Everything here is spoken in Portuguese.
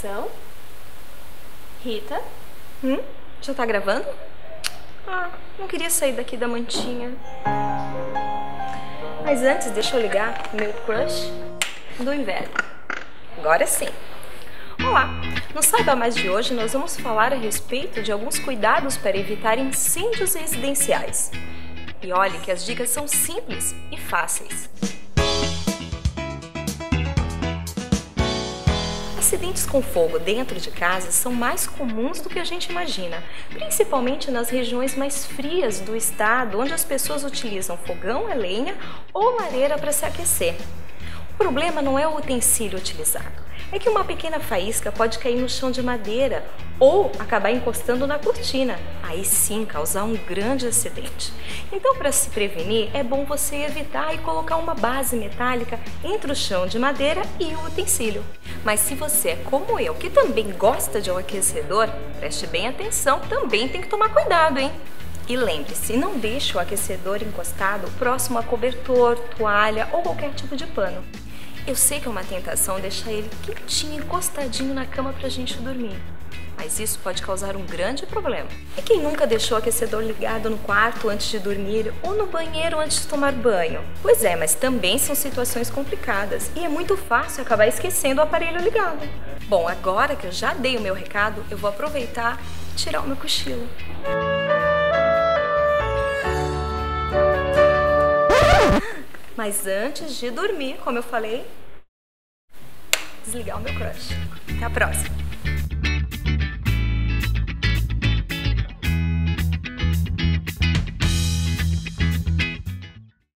Ação. Rita. Hum? Já tá gravando? Ah, não queria sair daqui da mantinha. Mas antes, deixa eu ligar meu crush do inverno. Agora sim. Olá! No Saiba Mais de hoje, nós vamos falar a respeito de alguns cuidados para evitar incêndios residenciais. E olhe que as dicas são simples e fáceis. Acidentes com fogo dentro de casa são mais comuns do que a gente imagina, principalmente nas regiões mais frias do estado, onde as pessoas utilizam fogão a lenha ou lareira para se aquecer. O problema não é o utensílio utilizado, é que uma pequena faísca pode cair no chão de madeira ou acabar encostando na cortina, aí sim causar um grande acidente. Então, para se prevenir, é bom você evitar e colocar uma base metálica entre o chão de madeira e o utensílio. Mas se você é como eu, que também gosta de um aquecedor, preste bem atenção, também tem que tomar cuidado, hein? E lembre-se, não deixe o aquecedor encostado próximo a cobertor, toalha ou qualquer tipo de pano. Eu sei que é uma tentação deixar ele quentinho, encostadinho na cama pra gente dormir. Mas isso pode causar um grande problema. E quem nunca deixou o aquecedor ligado no quarto antes de dormir ou no banheiro antes de tomar banho? Pois é, mas também são situações complicadas e é muito fácil acabar esquecendo o aparelho ligado. Bom, agora que eu já dei o meu recado, eu vou aproveitar e tirar o meu cochilo. Mas antes de dormir, como eu falei, desligar o meu crush. Até a próxima!